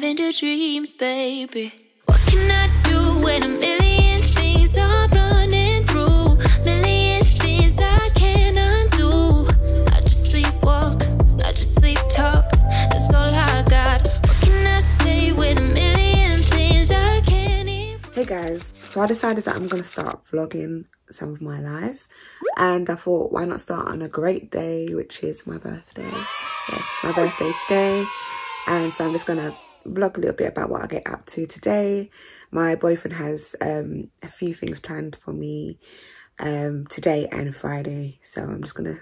the dreams, baby. What can I do when a million things are running through? Million things I can't undo. I just I just sleep talk. That's all I got. What can I say a million things I can't even? Hey guys, so I decided that I'm gonna start vlogging some of my life and I thought why not start on a great day which is my birthday. Yes, my birthday today and so I'm just gonna vlog a little bit about what I get up to today. My boyfriend has um, a few things planned for me um, today and Friday so I'm just gonna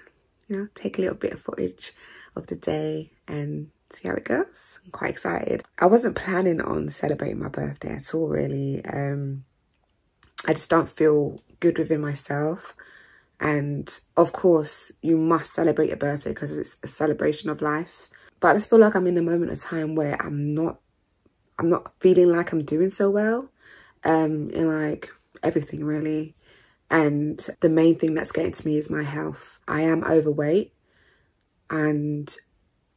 you know take a little bit of footage of the day and see how it goes. I'm quite excited. I wasn't planning on celebrating my birthday at all really. Um, I just don't feel good within myself. And of course, you must celebrate your birthday because it's a celebration of life. But I just feel like I'm in a moment of time where I'm not, I'm not feeling like I'm doing so well. Um, in like everything really. And the main thing that's getting to me is my health. I am overweight and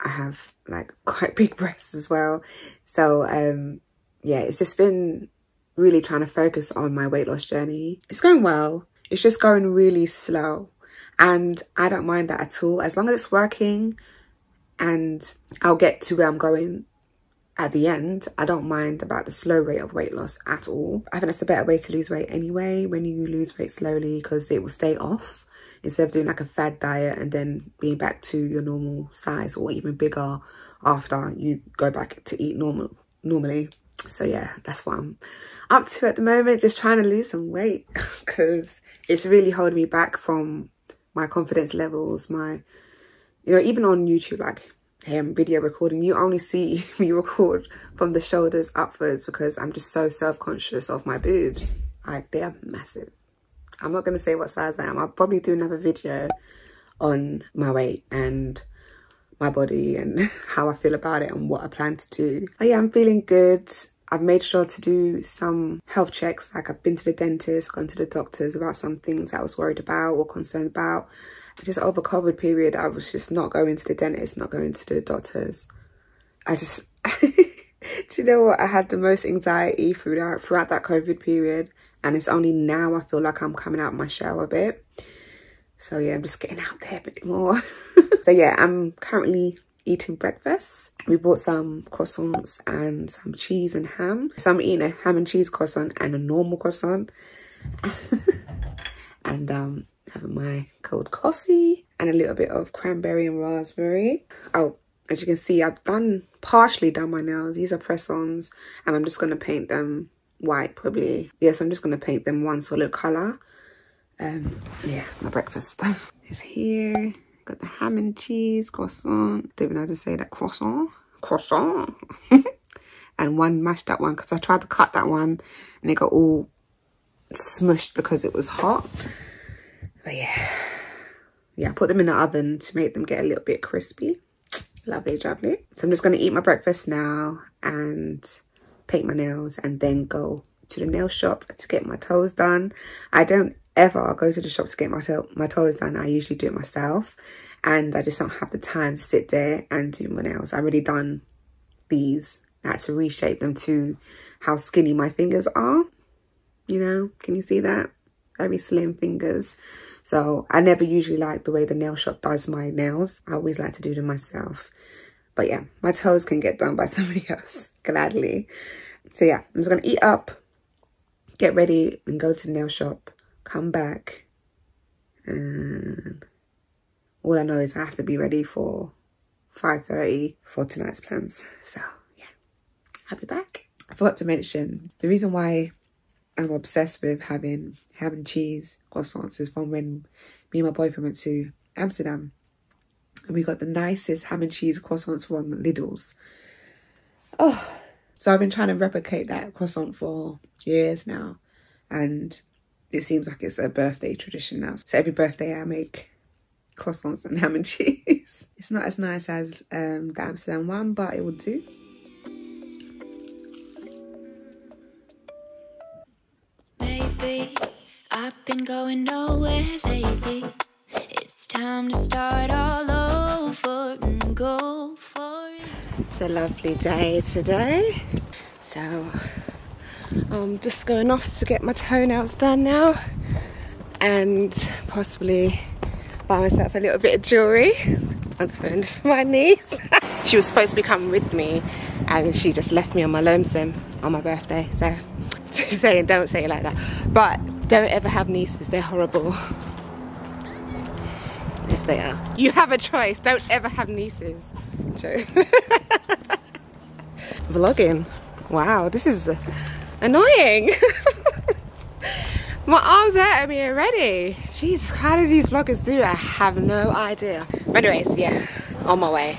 I have like quite big breasts as well. So um, yeah, it's just been really trying to focus on my weight loss journey. It's going well. It's just going really slow. And I don't mind that at all. As long as it's working and I'll get to where I'm going at the end, I don't mind about the slow rate of weight loss at all. I think that's a better way to lose weight anyway, when you lose weight slowly, because it will stay off instead of doing like a fad diet and then being back to your normal size or even bigger after you go back to eat normal normally. So yeah, that's what I'm up to at the moment, just trying to lose some weight because it's really holding me back from my confidence levels, my, you know, even on YouTube, like um, video recording, you only see me record from the shoulders upwards because I'm just so self-conscious of my boobs. Like they're massive. I'm not going to say what size I am. I'll probably do another video on my weight and my body and how I feel about it and what I plan to do. But yeah, I'm feeling good. I've made sure to do some health checks. Like I've been to the dentist, gone to the doctors about some things I was worried about or concerned about. Just over COVID period, I was just not going to the dentist, not going to the doctors. I just, do you know what? I had the most anxiety throughout, throughout that COVID period. And it's only now I feel like I'm coming out of my shell a bit. So yeah, I'm just getting out there a bit more. so yeah, I'm currently eating breakfast. We bought some croissants and some cheese and ham. So I'm eating a ham and cheese croissant and a normal croissant. and um, having my cold coffee and a little bit of cranberry and raspberry. Oh, as you can see, I've done partially done my nails. These are press-ons and I'm just going to paint them white probably. Yes, I'm just going to paint them one solid colour. Um, yeah, my breakfast is here. Got the ham and cheese croissant. Don't even know how to say that. Croissant? Croissant. and one mashed up one because I tried to cut that one and it got all smushed because it was hot. But yeah. Yeah, put them in the oven to make them get a little bit crispy. Lovely, lovely. So I'm just going to eat my breakfast now and paint my nails and then go to the nail shop to get my toes done. I don't ever go to the shop to get myself my toes done. I usually do it myself and I just don't have the time to sit there and do my nails. I've already done these. I had to reshape them to how skinny my fingers are. You know, can you see that? Very slim fingers. So I never usually like the way the nail shop does my nails. I always like to do them myself. But yeah, my toes can get done by somebody else, gladly. So yeah, I'm just going to eat up, get ready and go to the nail shop come back and all I know is I have to be ready for 5.30 for tonight's plans. So yeah, I'll be back. I forgot to mention the reason why I'm obsessed with having ham and cheese croissants is from when me and my boyfriend went to Amsterdam and we got the nicest ham and cheese croissants from Lidl's. Oh, so I've been trying to replicate that croissant for years now and it seems like it's a birthday tradition now. So every birthday I make croissants and ham and cheese. It's not as nice as um, the Amsterdam one, but it will do. I've been going nowhere lately. It's time to start all over and go for it. It's a lovely day today. So I'm just going off to get my toenails done now and possibly buy myself a little bit of jewellery. I'm for my niece. she was supposed to be coming with me and she just left me on my lonesome on my birthday. So saying don't say it like that. But don't ever have nieces, they're horrible. Yes, they are. You have a choice. Don't ever have nieces. Vlogging. Wow, this is annoying. My arms are hurting me already. Jeez, how do these vloggers do? I have no idea. Anyways, yeah, on my way.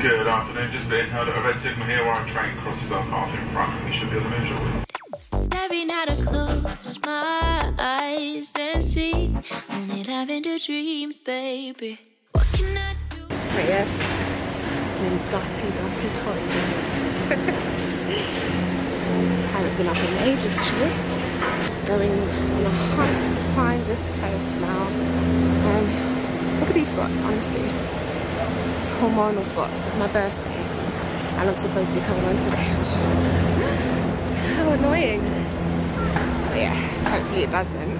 Good afternoon, just being held at a red signal here where a train crosses our path in front and we should be on the visual. Every night I close my eyes and see only lavender dreams, baby. What can I do? But yes, I'm in dirty, dirty Croydon. Haven't been up in ages actually. Going on a hunt to find this place now. And look at these spots, honestly. Hormonal spots. It's my birthday. And I'm supposed to be coming on today. How annoying. But yeah, hopefully it doesn't.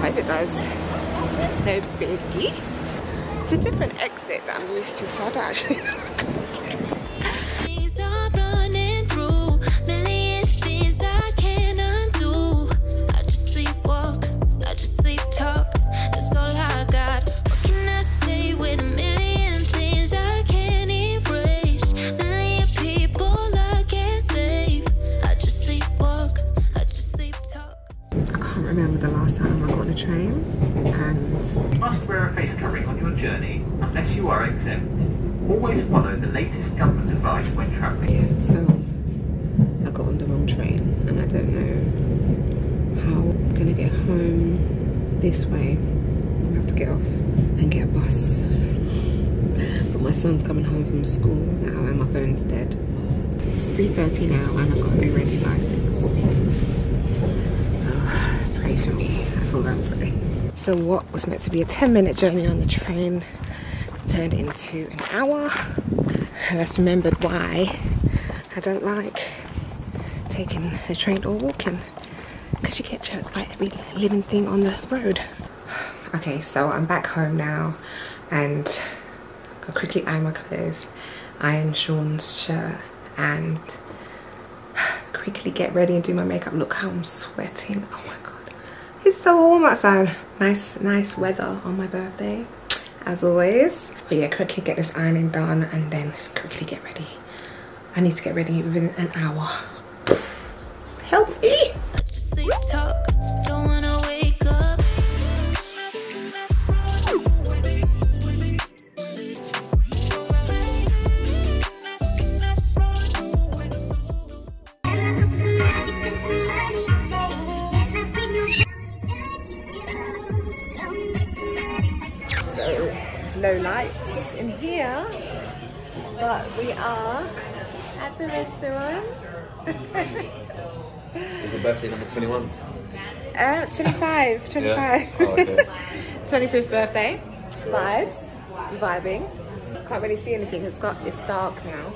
Hope it does. No biggie. It's a different exit that I'm used to, so I don't actually school now, and my phone's dead. It's 3:30 now, and I've got to be ready by six. So pray for me. That's all I'm saying. So what was meant to be a 10 minute journey on the train turned into an hour. And I just remembered why I don't like taking the train or walking. Because you get choked by every living thing on the road. Okay, so I'm back home now and I'll quickly iron my clothes, iron Sean's shirt and quickly get ready and do my makeup. Look how I'm sweating. Oh my god. It's so warm outside. Nice, nice weather on my birthday, as always. But yeah, quickly get this ironing done and then quickly get ready. I need to get ready within an hour. Help me! At the restaurant. Is it birthday number 21? Uh, 25, 25. Yeah. Oh, okay. 25th birthday. Vibes. Vibing. Can't really see anything. It's got it's dark now.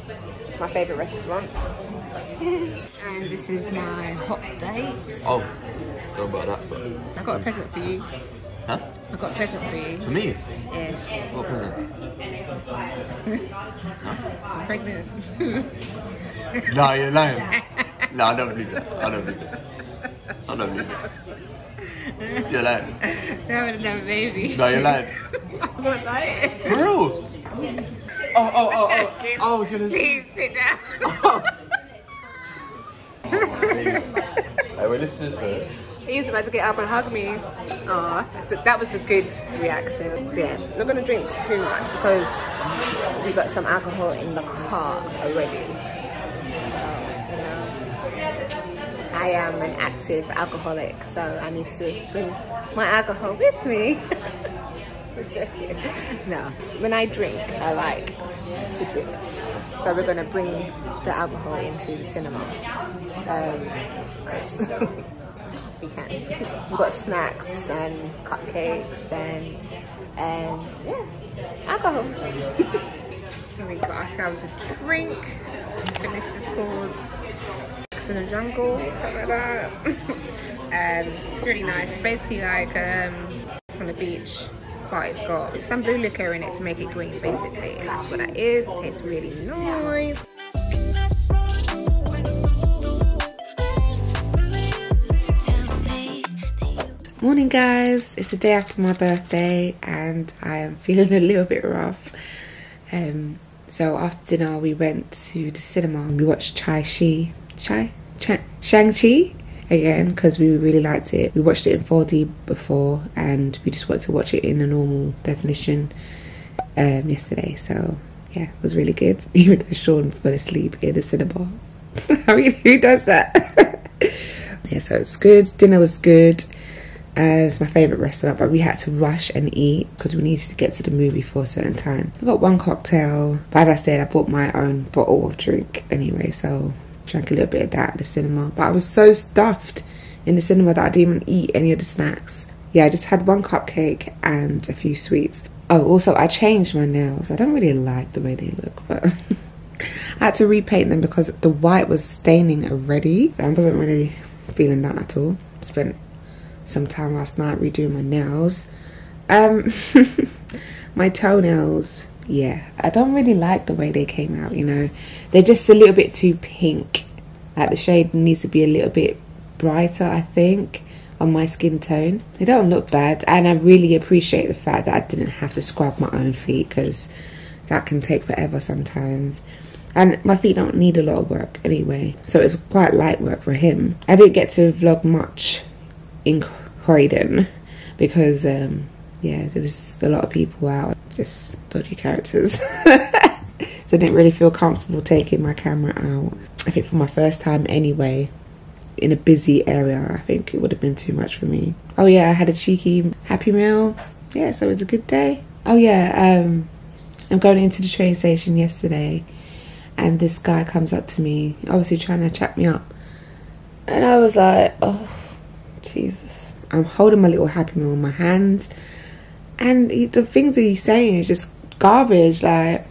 It's my favourite restaurant. and this is my hot date. Oh, don't know about that, but. I got a present for you. Huh? I got a present for you. For me? Yeah. What present? huh? I'm pregnant. No, you're lying. no, I don't believe that. I don't believe that. I don't believe that. You're lying. Having another baby. No, you're lying. I'm not lying. For real? Oh, oh, oh, oh. Oh, I was gonna Please sit down. Hey, well, this is the. He's about to get up and hug me. Aw, so that was a good reaction. So yeah, not gonna drink too much because we got some alcohol in the car already. I am an active alcoholic, so I need to bring my alcohol with me. no, when I drink, I like to drink. So we're gonna bring the alcohol into the cinema. Um, can. We've got snacks and cupcakes and and yeah, alcohol. so we got ourselves a drink. And this is called Sex in the Jungle, something like that. um, it's really nice. It's basically like um, on the beach but it's got some blue liquor in it to make it green basically and that's what that is it tastes really nice morning guys it's the day after my birthday and i am feeling a little bit rough um so after dinner we went to the cinema and we watched chai shi chai, chai shang-chi again because we really liked it. We watched it in 4D before and we just wanted to watch it in a normal definition um, yesterday. So yeah, it was really good. Even though Sean fell asleep in the cinema. I mean, who does that? yeah, so it's good. Dinner was good. It's my favourite restaurant, but we had to rush and eat because we needed to get to the movie for a certain time. I got one cocktail, but as I said, I bought my own bottle of drink anyway, so drank a little bit of that at the cinema. But I was so stuffed in the cinema that I didn't even eat any of the snacks. Yeah, I just had one cupcake and a few sweets. Oh, also, I changed my nails. I don't really like the way they look, but I had to repaint them because the white was staining already. I wasn't really feeling that at all. Spent some time last night redoing my nails. Um, my toenails yeah, I don't really like the way they came out, you know. They're just a little bit too pink. Like the shade needs to be a little bit brighter, I think, on my skin tone. They don't look bad, and I really appreciate the fact that I didn't have to scrub my own feet because that can take forever sometimes. And my feet don't need a lot of work anyway, so it's quite light work for him. I didn't get to vlog much in Croydon because um, yeah, there was a lot of people out, just dodgy characters. so I didn't really feel comfortable taking my camera out. I think for my first time anyway, in a busy area, I think it would have been too much for me. Oh yeah, I had a cheeky Happy Meal. Yeah, so it was a good day. Oh yeah, um, I'm going into the train station yesterday and this guy comes up to me, obviously trying to chat me up. And I was like, oh, Jesus. I'm holding my little Happy Meal in my hands and he, the things that he's saying is just garbage. Like,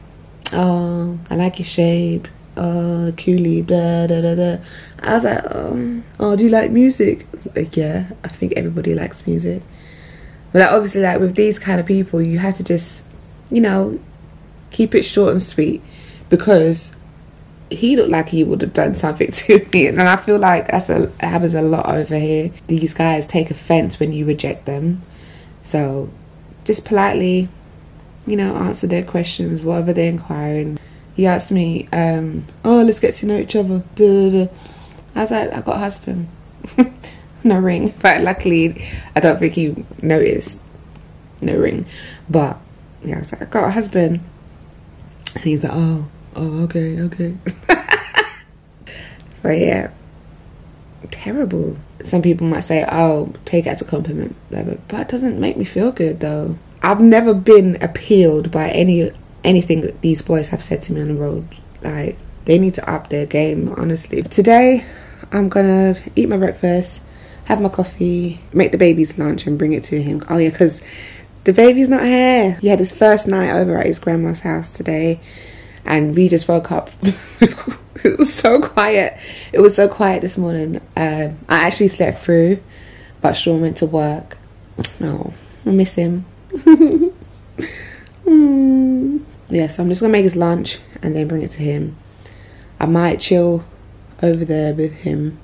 oh, I like your shape. Oh, coolie, blah, da, da, da. I was like, oh, oh, do you like music? Like, yeah, I think everybody likes music. But like, obviously, like with these kind of people, you have to just, you know, keep it short and sweet because he looked like he would have done something to me, and I feel like that's a happens a lot over here. These guys take offense when you reject them, so just politely, you know, answer their questions, whatever they're inquiring. He asked me, um, "Oh, let's get to know each other." I was like, "I got a husband, no ring." But luckily, I don't think he noticed no ring. But yeah, I was like, "I got a husband," and he's like, "Oh, oh, okay, okay." but yeah, terrible. Some people might say, "Oh, take it as a compliment," but it doesn't make me feel good though. I've never been appealed by any anything that these boys have said to me on the road. Like they need to up their game, honestly. Today, I'm gonna eat my breakfast, have my coffee, make the baby's lunch, and bring it to him. Oh yeah, because the baby's not here. He had his first night over at his grandma's house today, and we just woke up. it was so quiet. It was so quiet this morning. Um, I actually slept through, but Sean went to work. Oh, I miss him. mm. Yeah, so I'm just gonna make his lunch and then bring it to him. I might chill over there with him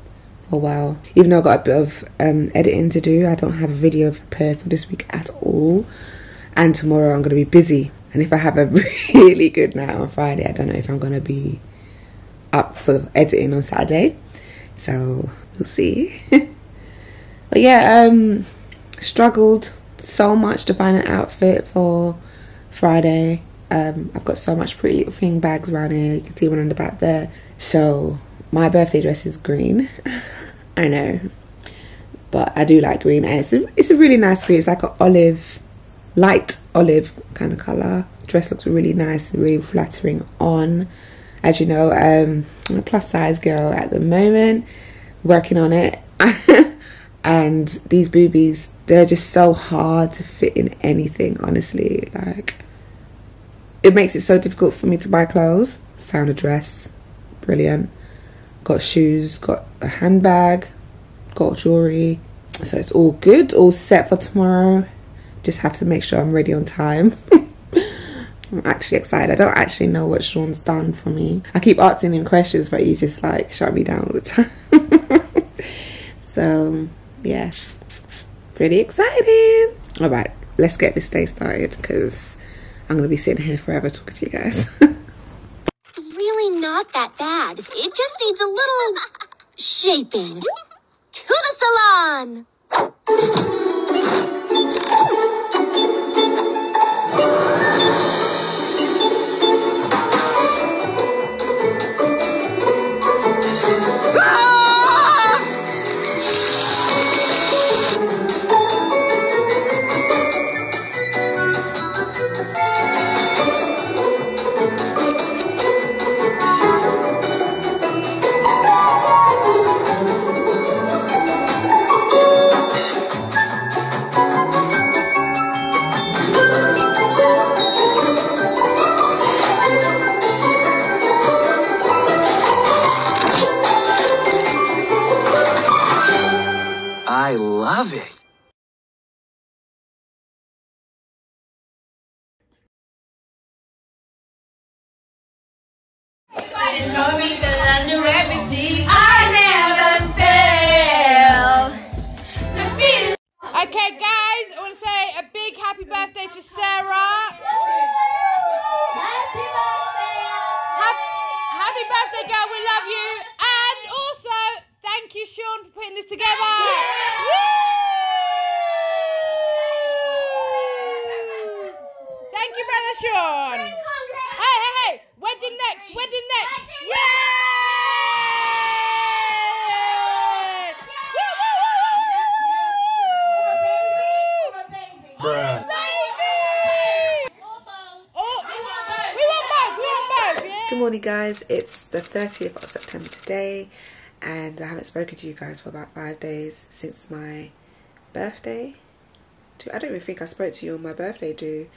for a while, even though I've got a bit of um, editing to do. I don't have a video prepared for this week at all, and tomorrow I'm gonna be busy. And if I have a really good night on Friday, I don't know if I'm gonna be up for editing on Saturday. So we'll see. but yeah, um, struggled so much to find an outfit for Friday. Um, I've got so much pretty thing bags around here. You can see one on the back there. So my birthday dress is green. I know, but I do like green, and it's a, it's a really nice green. It's like an olive, light olive kind of color. Dress looks really nice and really flattering on. As you know, um, I'm a plus size girl at the moment, working on it. and these boobies they're just so hard to fit in anything honestly like it makes it so difficult for me to buy clothes found a dress brilliant got shoes got a handbag got jewelry so it's all good all set for tomorrow just have to make sure i'm ready on time I'm actually excited. I don't actually know what Sean's done for me. I keep asking him questions, but he just like shut me down all the time. so yeah, pretty exciting. All right, let's get this day started because I'm gonna be sitting here forever talking to you guys. really not that bad. It just needs a little shaping. To the salon! You, Sean, for putting this together. Woo! Thank you, brother Sean. Hey, hey, hey. Wedding next. Wedding next. Yeah! Oh, we want both. We want both. Yeah? Good morning, guys. It's the 30th of September today, and I haven't spoken to you guys for about five days since my birthday. I don't even think I spoke to you on my birthday, do.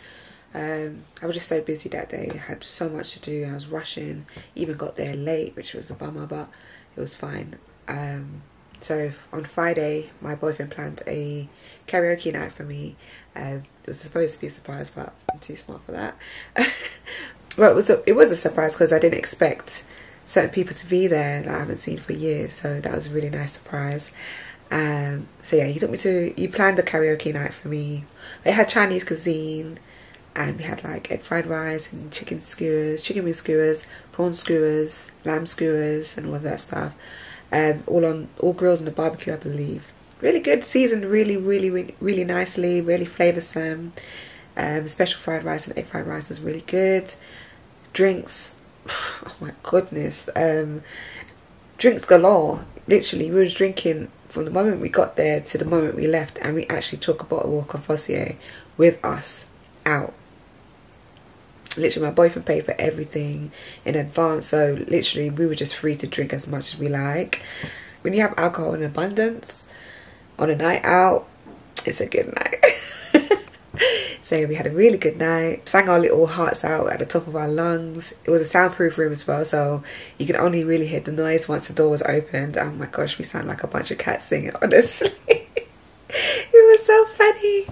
Um, I was just so busy that day. I had so much to do. I was rushing. Even got there late, which was a bummer, but it was fine. Um, so on Friday, my boyfriend planned a karaoke night for me. Um, it was supposed to be a surprise, but I'm too smart for that. well, it was a, it was a surprise because I didn't expect certain people to be there that I haven't seen for years. So that was a really nice surprise. Um, so yeah, he took me to. He planned a karaoke night for me. They had Chinese cuisine, and we had like egg fried rice and chicken skewers, chicken wing skewers, prawn skewers, lamb skewers, and all of that stuff. Um, all on all grilled on the barbecue, I believe. Really good, seasoned really, really, really, really nicely, really flavoursome. Um, special fried rice and egg fried rice was really good. Drinks, oh my goodness, um, drinks galore. Literally, we was drinking from the moment we got there to the moment we left, and we actually took a bottle of Courvoisier with us out. Literally, my boyfriend paid for everything in advance, so literally, we were just free to drink as much as we like. When you have alcohol in abundance on a night out, it's a good night. so we had a really good night. Sang our little hearts out at the top of our lungs. It was a soundproof room as well, so you could only really hear the noise once the door was opened. Oh my gosh, we sound like a bunch of cats singing, honestly. it was so funny.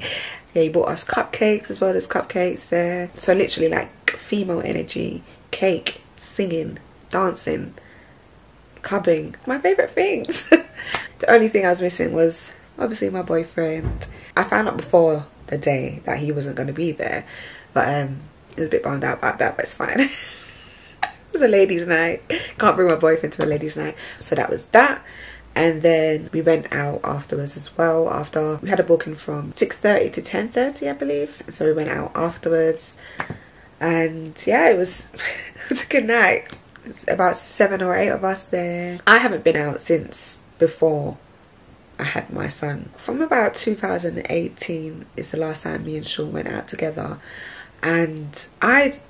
Yeah, he bought us cupcakes as well as cupcakes there. So literally like female energy, cake, singing, dancing, clubbing. My favourite things. the only thing I was missing was obviously my boyfriend. I found out before the day that he wasn't going to be there. But um, I was a bit bummed out about that, but it's fine. it was a ladies' night. Can't bring my boyfriend to a ladies' night. So that was that. And then we went out afterwards as well. After we had a booking from 6.30 to 10.30, I believe. So we went out afterwards. And yeah, it was, it was a good night. It's about seven or eight of us there. I haven't been out since before I had my son. From about 2018 is the last time me and Sean went out together. And I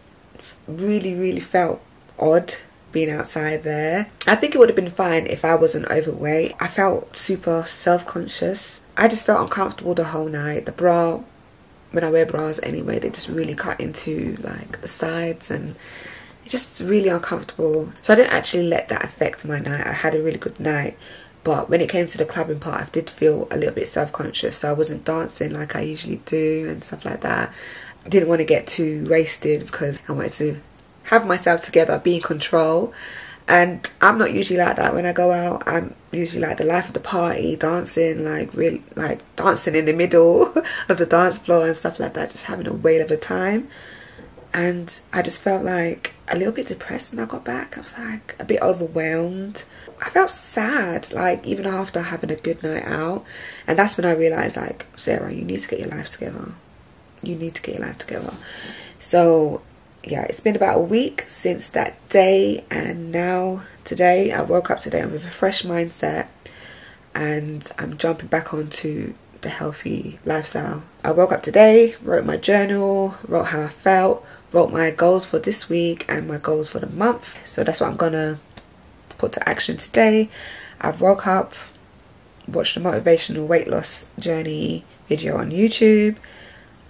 really, really felt odd being outside there. I think it would have been fine if I wasn't overweight. I felt super self-conscious. I just felt uncomfortable the whole night. The bra, when I wear bras anyway, they just really cut into like the sides and just really uncomfortable. So I didn't actually let that affect my night. I had a really good night. But when it came to the clubbing part, I did feel a little bit self-conscious. So I wasn't dancing like I usually do and stuff like that. Didn't want to get too wasted because I wanted to have myself together, be in control. And I'm not usually like that when I go out. I'm usually like the life of the party, dancing, like really, like dancing in the middle of the dance floor and stuff like that, just having a whale of a time. And I just felt like a little bit depressed when I got back. I was like a bit overwhelmed. I felt sad, like even after having a good night out. And that's when I realized, like, Sarah, you need to get your life together. You need to get your life together. So yeah, it's been about a week since that day, and now today I woke up today I'm with a fresh mindset, and I'm jumping back onto the healthy lifestyle. I woke up today, wrote my journal, wrote how I felt, wrote my goals for this week and my goals for the month. So that's what I'm gonna put to action today. I've woke up, watched a motivational weight loss journey video on YouTube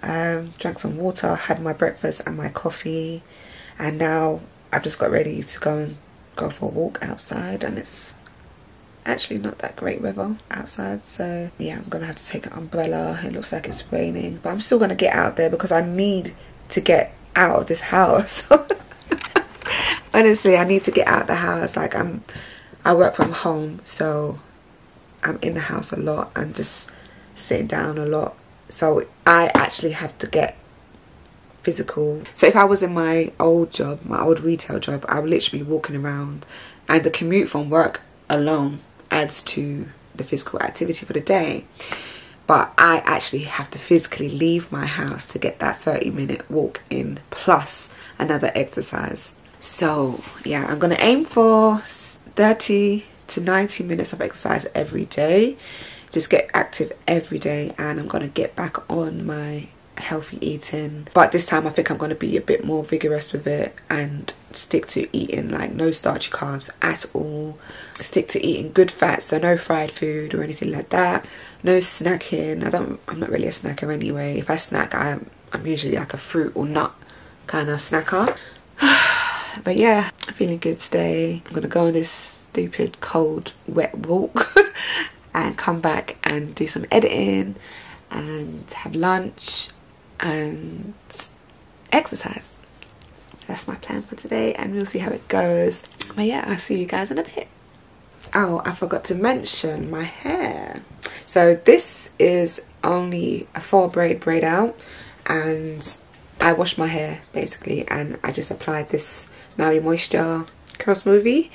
um, drank some water, had my breakfast and my coffee, and now I've just got ready to go and go for a walk outside, and it's actually not that great weather outside, so yeah, I'm gonna have to take an umbrella. It looks like it's raining, but I'm still gonna get out there because I need to get out of this house. Honestly, I need to get out the house. Like I'm, I work from home, so I'm in the house a lot and just sitting down a lot so I actually have to get physical. So if I was in my old job, my old retail job, I would literally be walking around and the commute from work alone adds to the physical activity for the day. But I actually have to physically leave my house to get that 30 minute walk in plus another exercise. So yeah, I'm gonna aim for 30 to 90 minutes of exercise every day just get active every day and I'm gonna get back on my healthy eating. But this time I think I'm going to be a bit more vigorous with it and stick to eating like no starchy carbs at all. Stick to eating good fats so no fried food or anything like that. No snacking. I don't I'm not really a snacker anyway. If I snack I'm, I'm usually like a fruit or nut kind of snacker. But yeah I'm feeling good today. I'm gonna go on this stupid cold wet walk and come back and do some editing and have lunch and exercise. So that's my plan for today and we'll see how it goes. But yeah, I'll see you guys in a bit. Oh, I forgot to mention my hair. So this is only a four braid braid out and I washed my hair basically and I just applied this Maui Moisture Curl Smoothie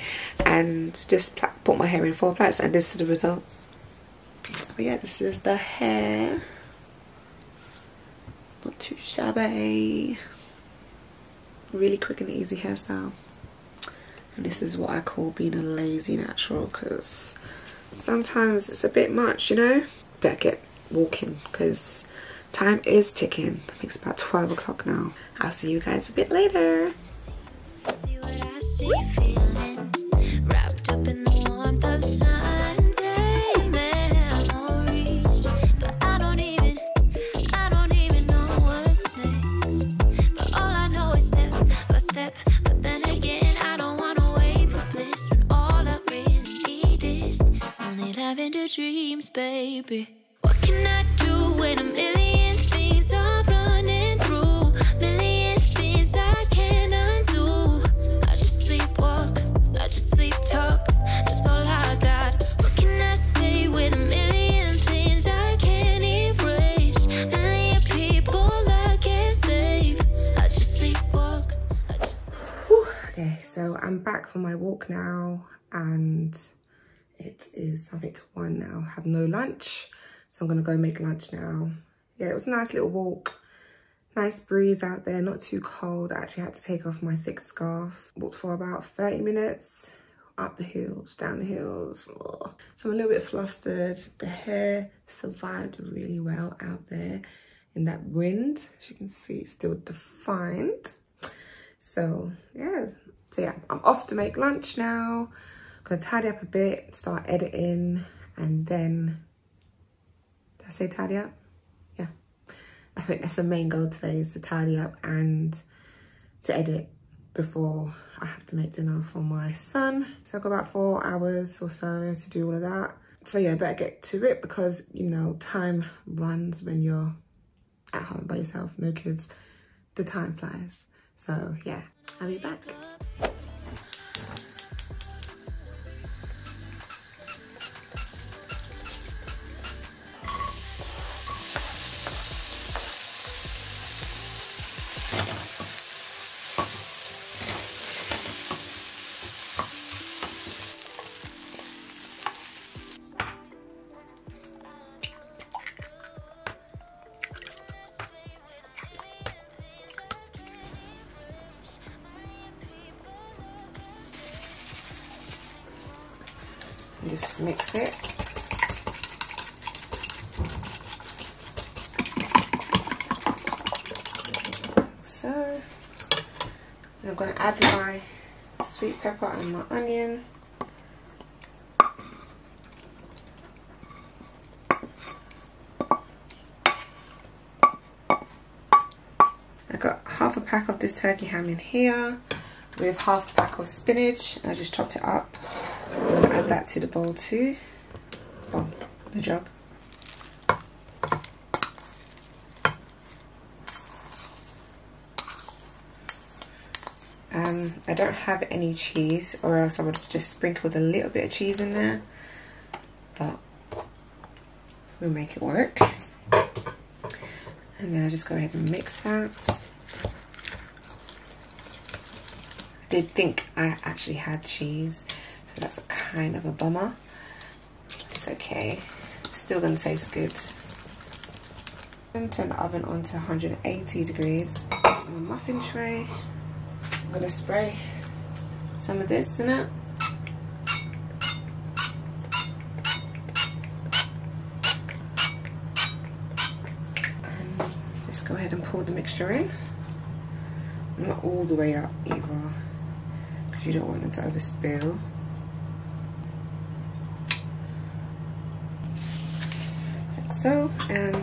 and just put my hair in four plaits and this is the results. But yeah, this is the hair. Not too shabby. Really quick and easy hairstyle. And this is what I call being a lazy natural because sometimes it's a bit much, you know? Better get walking because time is ticking. I think it's about 12 o'clock now. I'll see you guys a bit later. Baby. What can I do when a million things are running through? Million things I can't undo. I just sleepwalk, I just sleep talk. That's all I got. What can I say with a million things I can't erase? Million people I can't save. I just sleepwalk. I just Okay, so I'm back from my walk now and it is now have no lunch. So i'm gonna go make lunch now. Yeah it was a nice little walk. Nice breeze out there not too cold. I actually had to take off my thick scarf. Walked for about 30 minutes up the hills down the hills. So i'm a little bit flustered. The hair survived really well out there in that wind. As you can see it's still defined. So yeah. So yeah, I'm off to make lunch now. Gonna tidy up a bit, start editing, and then, did I say tidy up? Yeah. I think that's the main goal today is to tidy up and to edit before I have to make dinner for my son. So I've got about four hours or so to do all of that. So yeah, better get to it because, you know, time runs when you're at home by yourself, no kids. The time flies. So yeah, I'll be back. Mix it. So, I'm going to add my sweet pepper and my onion. I got half a pack of this turkey ham in here with half a pack of spinach and I just chopped it up. That to the bowl too. Well, the jug. Um, I don't have any cheese or else I would have just sprinkled a little bit of cheese in there. But we'll make it work. And then I just go ahead and mix that. I did think I actually had cheese, that's kind of a bummer. It's okay. Still gonna taste good. And turn the oven on to 180 degrees. The muffin tray, I'm gonna spray some of this in it. And just go ahead and pour the mixture in. Not all the way up either, because you don't want them to overspill. So, and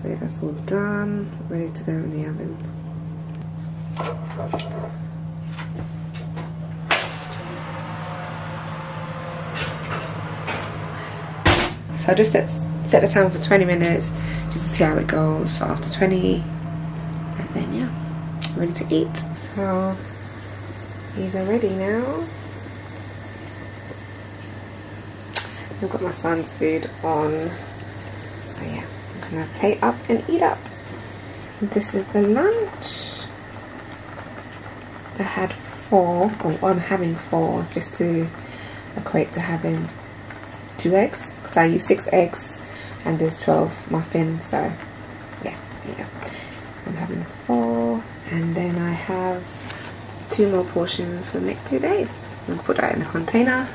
so that's all done, ready to go in the oven. So I just set, set the timer for 20 minutes just to see how it goes. So after 20, and then yeah, ready to eat. So these are ready now. I've got my son's food on. I'm gonna plate up and eat up. This is the lunch. I had four, or I'm having four, just to equate to having two eggs. Because I use six eggs and there's 12 muffins, so yeah, yeah. I'm having four, and then I have two more portions for the next two days. I'll put that in a container.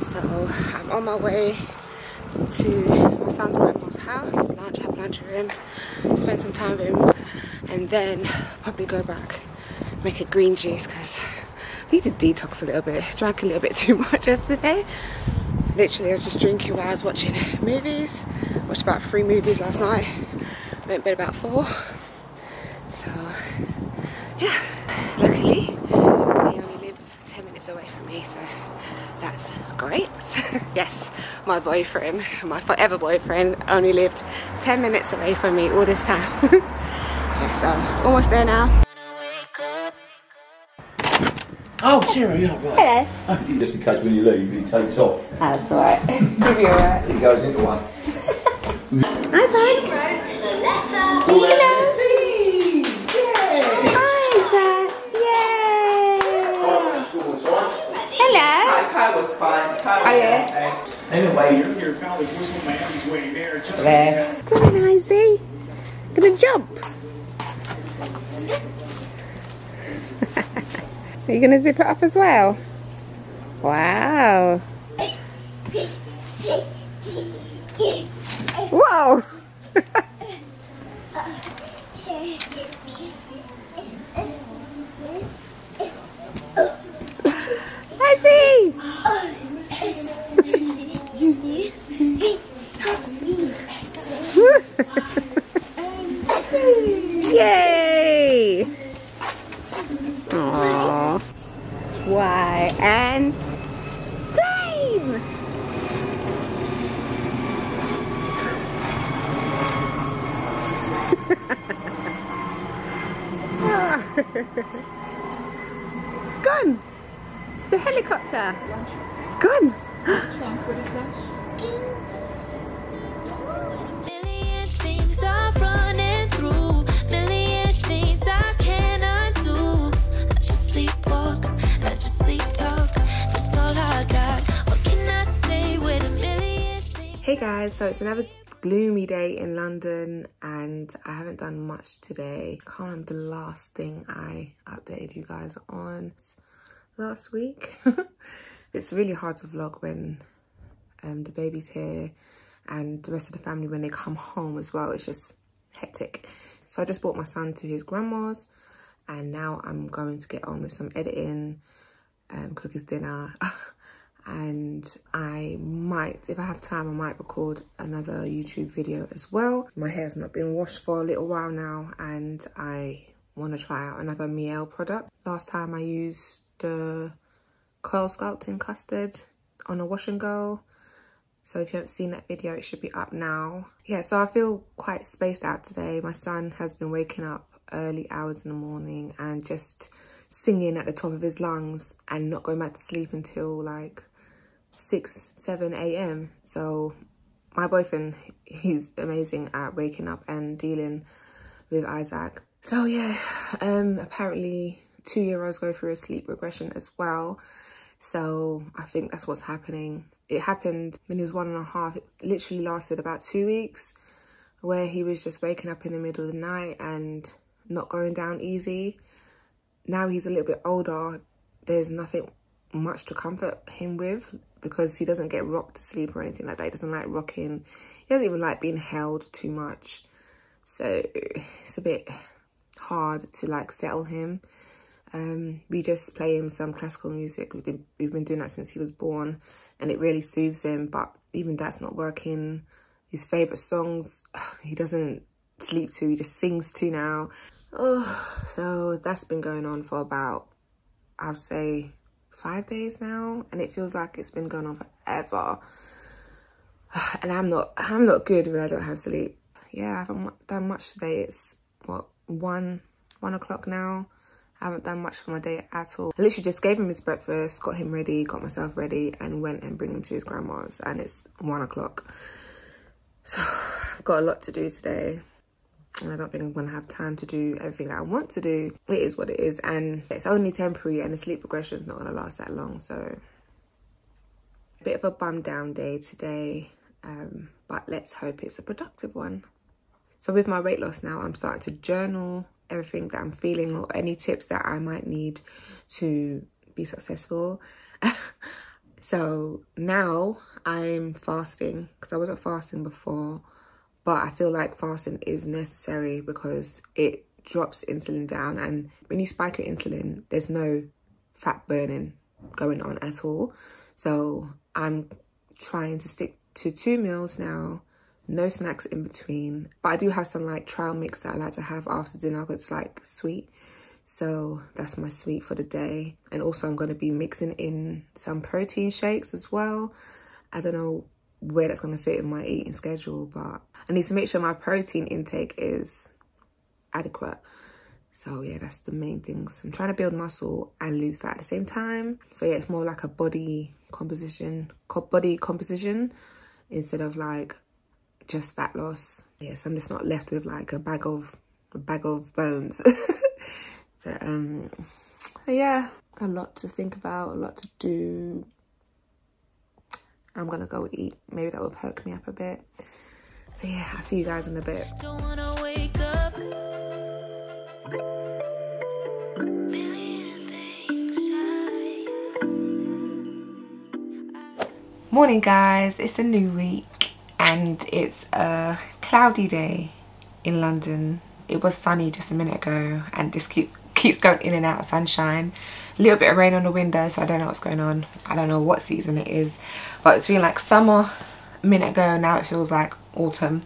So I'm on my way to my son's grandma's house. His lunch, have lunch with him, spend some time with him, and then probably go back, make a green juice because I need to detox a little bit. Drank a little bit too much yesterday. Literally, I was just drinking while I was watching movies. Watched about three movies last night. Went to bed about four. So, yeah. Luckily, they only live 10 minutes away from me, so that's great. Yes, my boyfriend, my forever boyfriend, only lived 10 minutes away from me all this time. yeah, so almost there now. Oh, Sarah, yeah, right. Hello. Just in case when you leave, he takes off. That's right. Give you alright. He goes into one. Hi, Zach. Hello. Hi, Zach. Yay. Hello. Kai was fine. Kai Oh, yeah? Anyway, You're here, college whistle man's way there. Just There. Come on, Izzy. Gonna jump. Are you gonna zip it up as well? Wow. Whoa! Yay! Aww. Why? And time! it's gone. It's a helicopter. It's gone. Hey guys, so it's another gloomy day in London and I haven't done much today. I can't remember the last thing I updated you guys on last week. it's really hard to vlog when um, the baby's here and the rest of the family when they come home as well. It's just hectic. So I just brought my son to his grandma's and now I'm going to get on with some editing, um, cook his dinner. and I might, if I have time, I might record another YouTube video as well. My hair's not been washed for a little while now and I want to try out another Mielle product. Last time I used the Curl Sculpting Custard on a wash and go. So if you haven't seen that video, it should be up now. Yeah, so I feel quite spaced out today. My son has been waking up early hours in the morning and just singing at the top of his lungs and not going back to sleep until like 6, 7 a.m. So my boyfriend, he's amazing at waking up and dealing with Isaac. So yeah, um, apparently two-year-olds go through a sleep regression as well. So I think that's what's happening. It happened when he was one and a half. It literally lasted about two weeks where he was just waking up in the middle of the night and not going down easy. Now he's a little bit older. There's nothing much to comfort him with because he doesn't get rocked to sleep or anything like that. He doesn't like rocking. He doesn't even like being held too much. So it's a bit hard to like settle him. Um, we just play him some classical music. We've been, we've been doing that since he was born and it really soothes him. But even that's not working. His favourite songs, he doesn't sleep to, he just sings to now. Oh, so that's been going on for about, I'll say, five days now. And it feels like it's been going on forever. And I'm not, I'm not good when I don't have sleep. Yeah, I haven't done much today. It's, what, one, one o'clock now. I haven't done much for my day at all. I literally just gave him his breakfast, got him ready, got myself ready, and went and bring him to his grandma's. And it's one o'clock. So I've got a lot to do today. And I don't think I'm to have time to do everything that I want to do. It is what it is. And it's only temporary and the sleep regression is not to last that long. So a bit of a bum down day today. Um, but let's hope it's a productive one. So with my weight loss now, I'm starting to journal everything that I'm feeling or any tips that I might need to be successful. so now I'm fasting because I wasn't fasting before, but I feel like fasting is necessary because it drops insulin down and when you spike your insulin, there's no fat burning going on at all. So I'm trying to stick to two meals now no snacks in between. But i do have some like trial mix that i like to have after dinner because it's like sweet. So that's my sweet for the day. And also i'm going to be mixing in some protein shakes as well. I don't know where that's going to fit in my eating schedule but i need to make sure my protein intake is adequate so yeah that's the main things i'm trying to build muscle and lose fat at the same time so yeah it's more like a body composition body composition instead of like just fat loss. Yes, I'm just not left with like a bag of a bag of bones. so um so yeah, a lot to think about, a lot to do. I'm gonna go eat. Maybe that will perk me up a bit. So yeah, I'll see you guys in a bit. Morning guys, it's a new week and it's a cloudy day in London. It was sunny just a minute ago and this keep, keeps going in and out of sunshine. A little bit of rain on the window so I don't know what's going on. I don't know what season it is but it's been like summer a minute ago now it feels like autumn.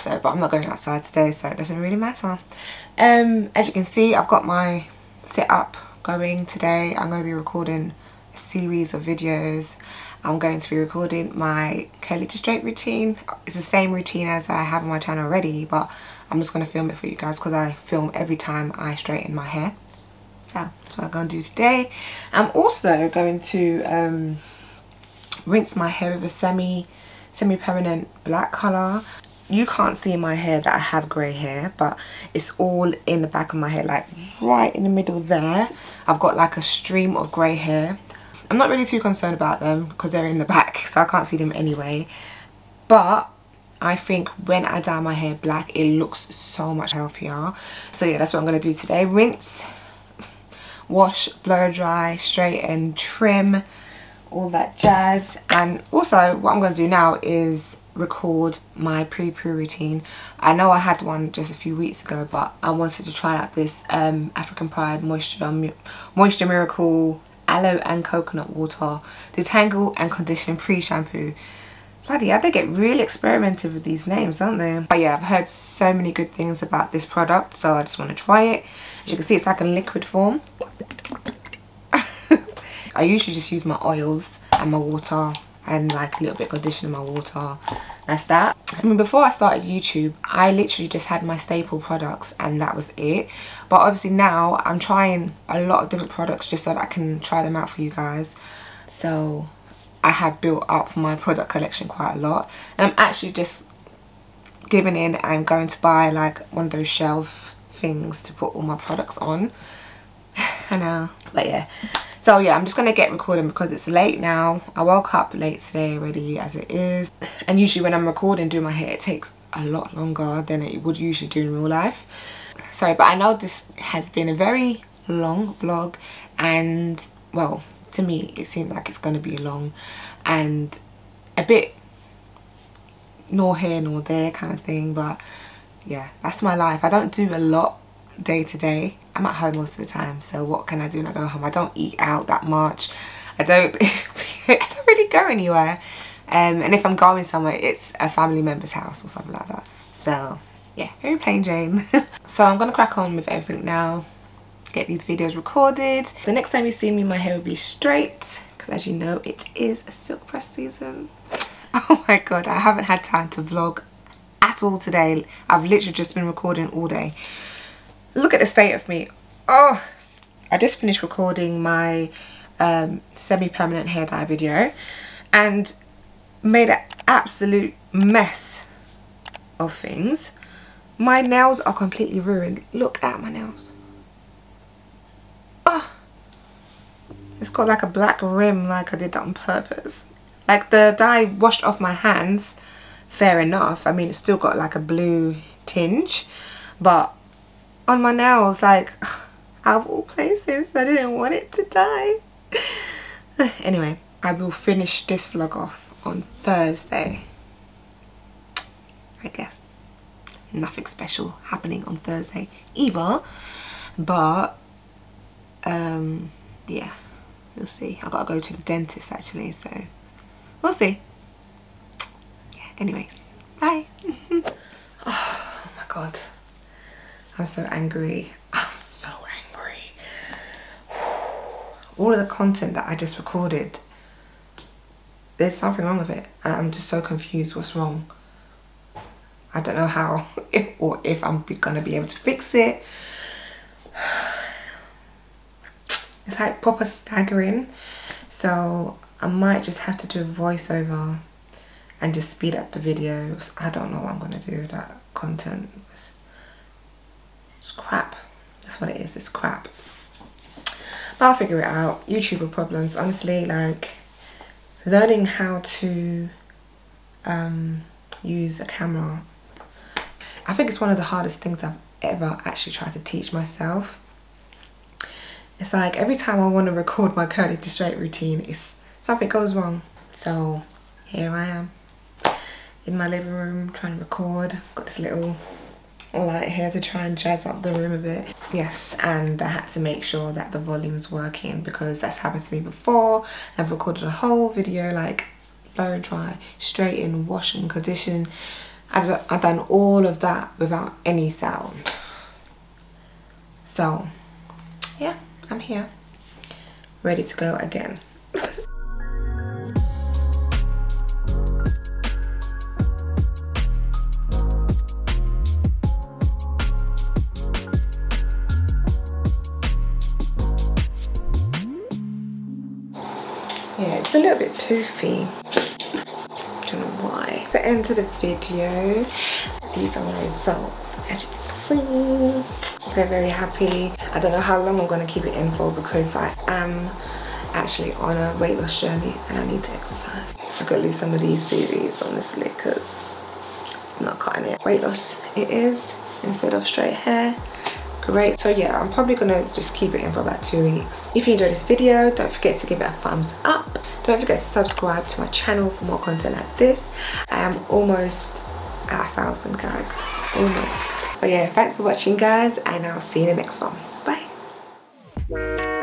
So but I'm not going outside today so it doesn't really matter. Um, as you can see I've got my setup going today. I'm going to be recording a series of videos I'm going to be recording my curly to straight routine. It's the same routine as I have on my channel already, but I'm just going to film it for you guys because I film every time I straighten my hair. So that's what I'm going to do today. I'm also going to um, rinse my hair with a semi, semi-permanent black colour. You can't see in my hair that I have grey hair, but it's all in the back of my hair, like right in the middle there. I've got like a stream of grey hair I'm not really too concerned about them because they're in the back so I can't see them anyway but I think when I dye my hair black it looks so much healthier. So yeah that's what I'm going to do today. Rinse wash blow dry straighten trim all that jazz. And also what I'm going to do now is record my pre-poo routine. I know I had one just a few weeks ago but I wanted to try out this um, African Pride Moisture Moisture Miracle aloe and coconut water detangle and condition pre-shampoo bloody hell they get really experimental with these names don't they? But yeah i've heard so many good things about this product so i just want to try it. As you can see it's like a liquid form. I usually just use my oils and my water and like a little bit of conditioner in my water. That's that. I mean before i started youtube i literally just had my staple products and that was it. But obviously now i'm trying a lot of different products just so that i can try them out for you guys. So i have built up my product collection quite a lot. And i'm actually just giving in and going to buy like one of those shelf things to put all my products on. I know. But yeah. So yeah i'm just gonna get recording because it's late now. I woke up late today already as it is. And usually when i'm recording doing my hair it takes a lot longer than it would usually do in real life. Sorry but i know this has been a very long vlog and well to me it seems like it's going to be long and a bit nor here nor there kind of thing but yeah that's my life. I don't do a lot day to day. I'm at home most of the time so what can I do when I go home? I don't eat out that much. I don't I don't really go anywhere. Um, and if I'm going somewhere it's a family member's house or something like that. So yeah very plain Jane. So I'm gonna crack on with everything now get these videos recorded. The next time you see me my hair will be straight because as you know it is a silk press season. Oh my god I haven't had time to vlog at all today. I've literally just been recording all day. Look at the state of me. Oh I just finished recording my um, semi-permanent hair dye video and made an absolute mess of things. My nails are completely ruined. Look at my nails oh it's got like a black rim like I did that on purpose. Like the dye washed off my hands fair enough. I mean it's still got like a blue tinge but on my nails like out of all places I didn't want it to dye anyway I will finish this vlog off on Thursday I guess. Nothing special happening on Thursday either but um yeah we'll see I've gotta go to the dentist actually so we'll see yeah anyways bye oh my god I'm so angry. I'm so angry. All of the content that I just recorded, there's something wrong with it. And I'm just so confused what's wrong. I don't know how or if I'm gonna be able to fix it. It's like proper staggering. So I might just have to do a voiceover and just speed up the videos. I don't know what I'm gonna do with that content It's crap. That's what it is, it's crap. But I'll figure it out. YouTuber problems, honestly, like learning how to um, use a camera. I think it's one of the hardest things I've ever actually tried to teach myself. It's like every time I want to record my curly to straight routine, it's something goes wrong. So here I am in my living room trying to record. Got this little light here to try and jazz up the room a bit. Yes, and I had to make sure that the volume's working because that's happened to me before. I've recorded a whole video like blow dry, straighten, wash and condition. I've done all of that without any sound. So, yeah, I'm here, ready to go again. Yeah, it's a little bit poofy. Don't know why. The end of the video. These are my results. As you can see, very, very happy. I don't know how long I'm going to keep it in for because I am actually on a weight loss journey and I need to exercise. I've got to lose some of these boobies honestly because it's not cutting it. Weight loss it is instead of straight hair. Great so yeah i'm probably gonna just keep it in for about two weeks. If you enjoyed this video don't forget to give it a thumbs up. Don't forget to subscribe to my channel for more content like this. I am almost at a thousand guys. Almost. But yeah thanks for watching guys and i'll see you in the next one Bye.